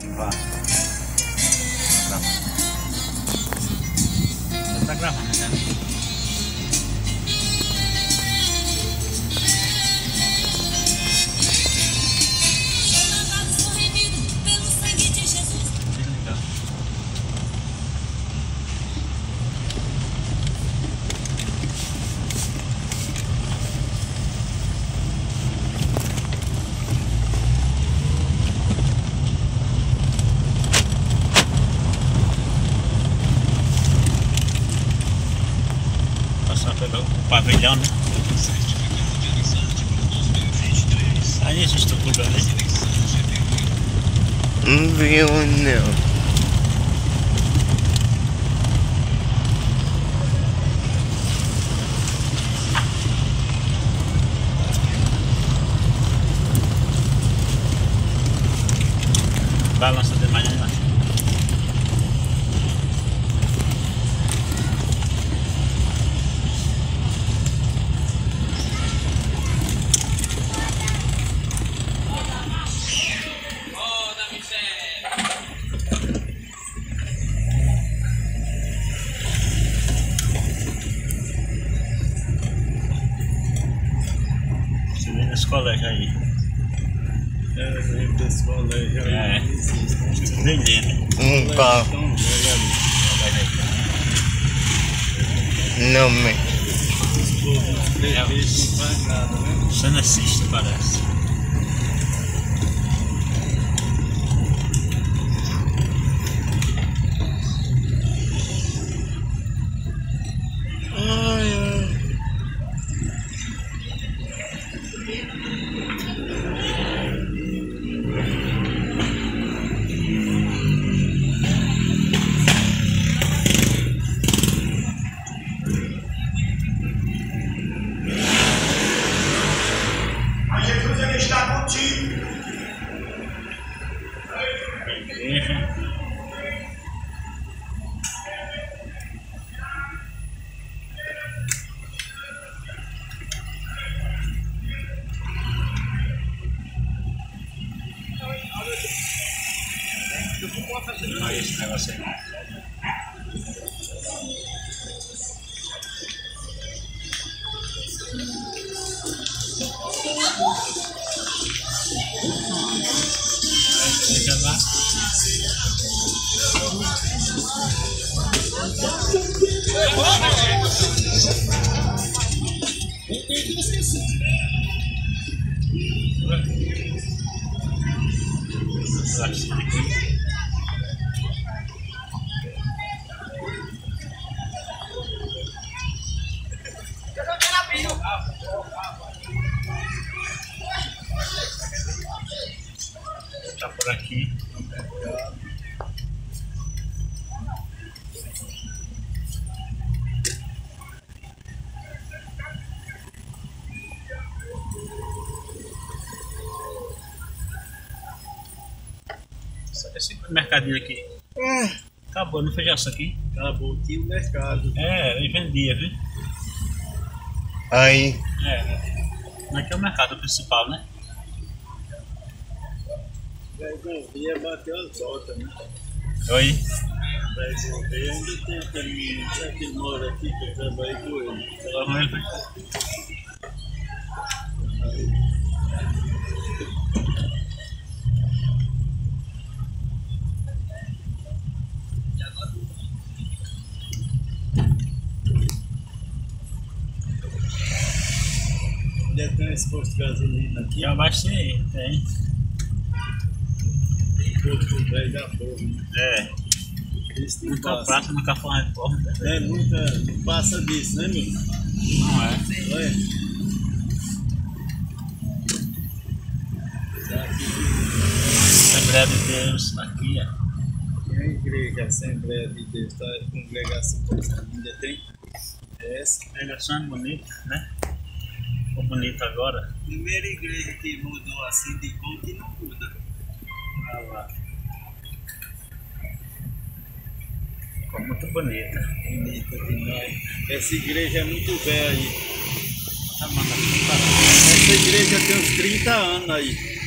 Vâng. vâng. Rồi. Tắt ra. Pelo pavilhão, né? Aí existe tudo ali. Não viu, não. Balança Colégio aí. É, lembro desse colégio aí. É. né? Um ali. Não, me. Os povos não né? Assiste, parece. Olha esse negócio aí. Fica lá. Tá por aqui. Esse- Esse mercadinho aqui. Acabou, não fez essa aqui? Acabou, tinha o mercado. É, ele vendia, viu? Aí, É. Aqui é o mercado principal, né? Vai Gouveia bateu as botas, né? Oi. Gouveia ainda tem aquele menino que mora aqui que eu trabalhei com ele. Com ele, foi? Ainda tem esse posto de gasolina aqui, abaixo tem, tem. posto velho da porra. né? É. Isso não Nunca passa. prata, nunca foi uma reforma. né? É, nunca não passa disso, né, meu? Não é. Tá aqui, Assembleia de Deus, aqui, ó. tem a igreja, a Assembleia de Deus, tá? A congregação ainda tem essa. Congregação é bonita, né? Ficou bonito agora. Primeira igreja que mudou assim de cor que não muda. Ficou muito bonita. Bonita demais. Essa igreja é muito velha aí. Tá. Essa igreja tem uns 30 anos aí.